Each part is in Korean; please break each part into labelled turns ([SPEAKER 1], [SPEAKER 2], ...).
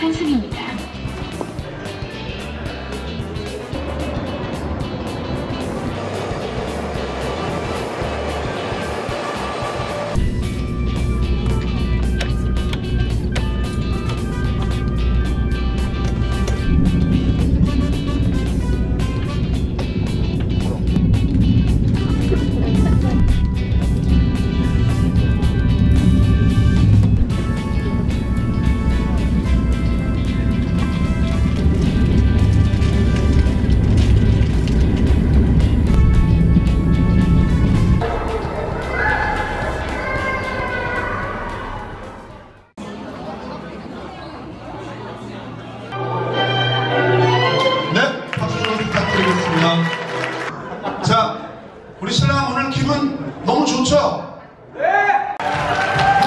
[SPEAKER 1] 看视频
[SPEAKER 2] 좋죠? 네!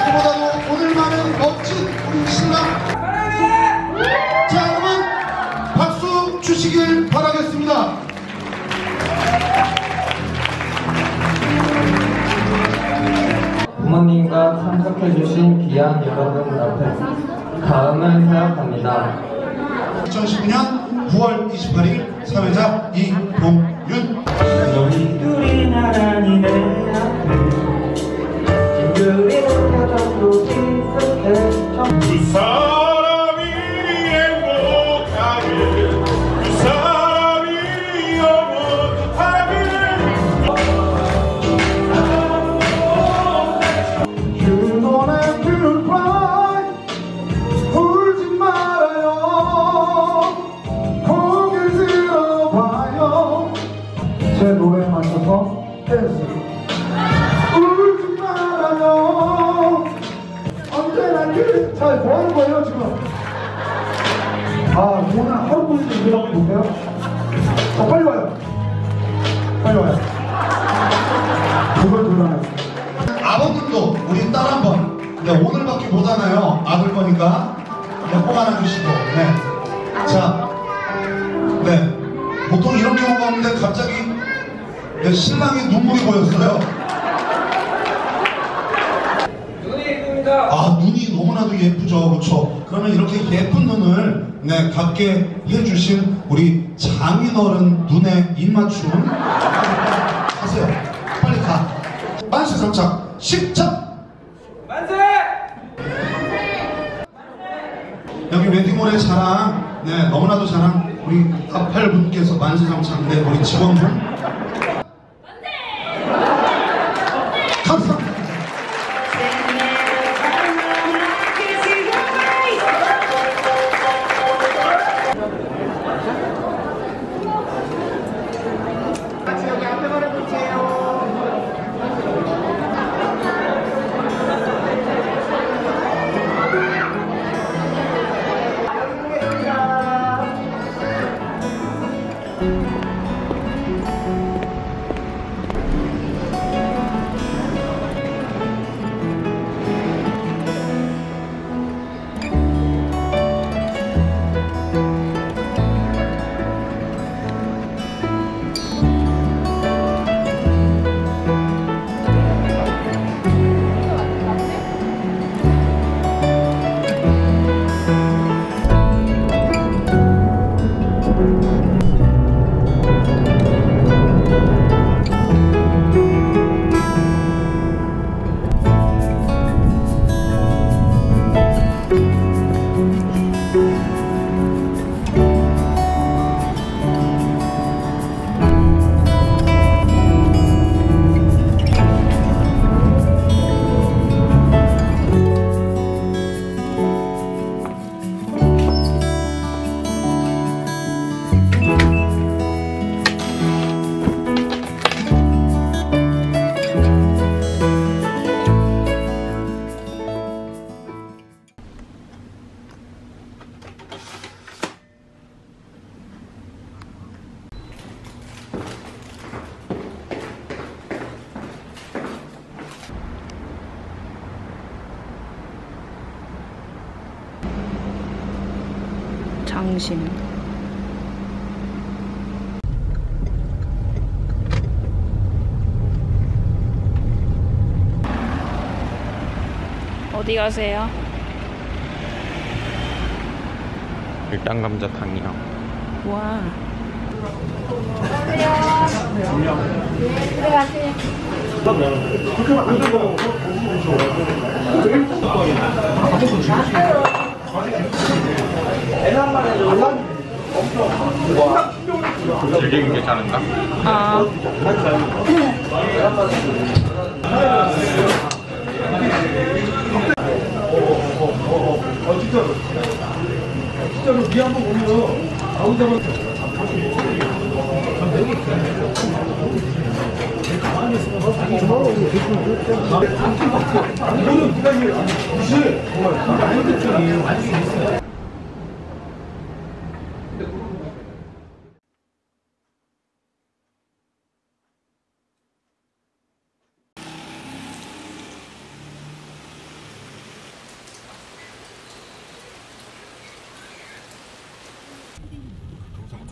[SPEAKER 2] 누구보다도 오늘만은 멋진 우리 신랑 박수 주시길 바라겠습니다
[SPEAKER 3] 부모님과 참석해주신 귀한 여러분 앞에 다음을 생각합니다
[SPEAKER 2] 2019년 9월 28일 사회자 이동윤 언제나 그잘 뭐하는 거예요 지금 아 오늘 하루 종일 좀 일어나고 못해요? 자 빨리 와요 빨리 와요 그걸 들어놔요 아버님도 우리 딸 한 번. 네, 오늘밖에 못 하나요? 아들 거니까. 네, 꼭 안아주시고. 네. 자, 네. 보통 이런 경우가 없는데 갑자기 네, 신랑이 눈물이 보였어요. 아, 눈이 너무나도 예쁘죠. 그렇죠? 그러면 이렇게 예쁜 눈을 네, 갖게 해주신 우리 장인어른 눈에 입맞춤 하세요. 빨리 가. 만세 삼착 10차 만세! 여기 웨딩홀의 자랑 네 너무나도 자랑 우리 아팔분께서 만세 삼착 네 우리 직원분
[SPEAKER 1] 장신 어디 가세요?
[SPEAKER 3] 일단 감자탕이요.
[SPEAKER 1] 와 즐기
[SPEAKER 4] 되게 괜찮은가?
[SPEAKER 1] 아. 아 진짜로 진짜로 미 한번 보면 아무 데나 가만히 있어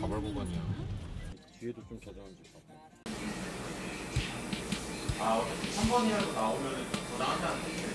[SPEAKER 1] 가발 보관이야. 뒤에도 좀 자장한 게 있어. 아, 어차피 3번이라도 나오면은 더 나한테 안 되지.